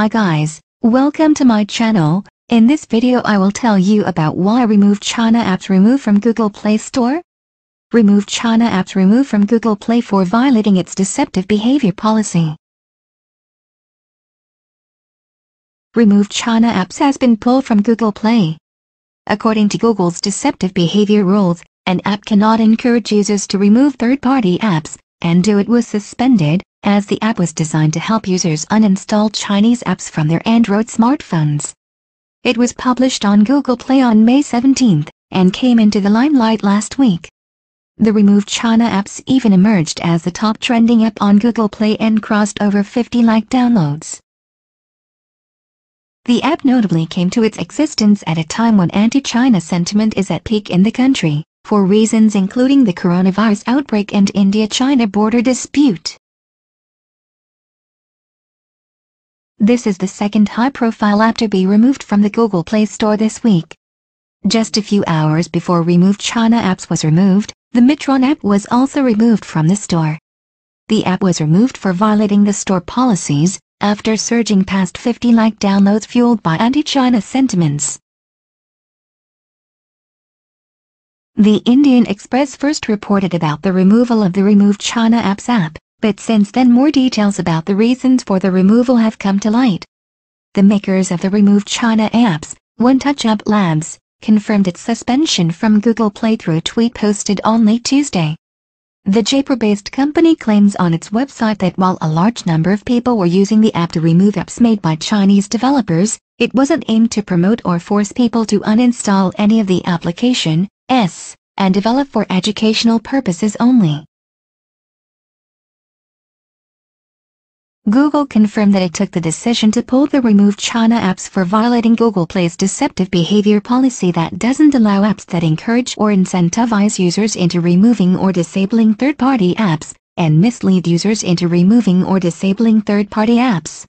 Hi guys, welcome to my channel. In this video I will tell you about why remove China apps removed from Google Play Store. Remove China apps removed from Google Play for violating its deceptive behavior policy. Remove China apps has been pulled from Google Play. According to Google's deceptive behavior rules, an app cannot encourage users to remove third-party apps, and do it was suspended, as the app was designed to help users uninstall Chinese apps from their Android smartphones. It was published on Google Play on May 17 and came into the limelight last week. The removed China apps even emerged as the top trending app on Google Play and crossed over 50 lakh downloads. The app notably came to its existence at a time when anti-China sentiment is at peak in the country, for reasons including the coronavirus outbreak and India-China border dispute. This is the second high-profile app to be removed from the Google Play Store this week. Just a few hours before Remove China Apps was removed, the Mitron app was also removed from the store. The app was removed for violating the store policies, after surging past 50 lakh downloads fueled by anti-China sentiments. The Indian Express first reported about the removal of the Remove China Apps app, but since then more details about the reasons for the removal have come to light. The makers of the removed China apps, OneTouch Labs, confirmed its suspension from Google Play through a tweet posted on late Tuesday. The Jaipur-based company claims on its website that while a large number of people were using the app to remove apps made by Chinese developers, it wasn't aimed to promote or force people to uninstall any of the application, s, and develop for educational purposes only. Google confirmed that it took the decision to pull the removed China apps for violating Google Play's deceptive behavior policy that doesn't allow apps that encourage or incentivize users into removing or disabling third-party apps, and mislead users into removing or disabling third-party apps.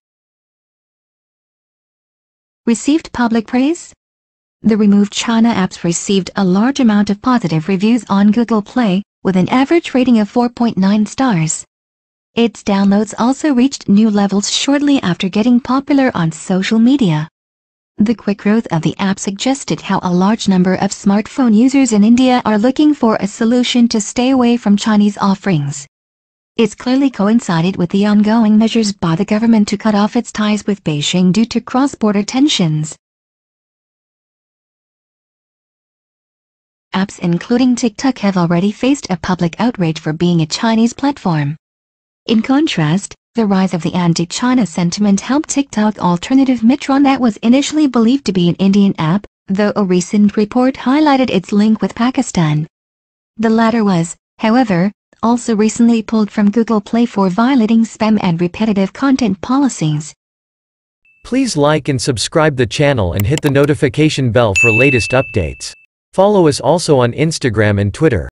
Received public praise? The removed China apps received a large amount of positive reviews on Google Play, with an average rating of 4.9 stars. Its downloads also reached new levels shortly after getting popular on social media. The quick growth of the app suggested how a large number of smartphone users in India are looking for a solution to stay away from Chinese offerings. It's clearly coincided with the ongoing measures by the government to cut off its ties with Beijing due to cross-border tensions. Apps including TikTok have already faced a public outrage for being a Chinese platform. In contrast, the rise of the anti-China sentiment helped TikTok alternative Mitron that was initially believed to be an Indian app, though a recent report highlighted its link with Pakistan. The latter was, however, also recently pulled from Google Play for violating spam and repetitive content policies. Please like and subscribe the channel and hit the notification bell for latest updates. Follow us also on Instagram and Twitter.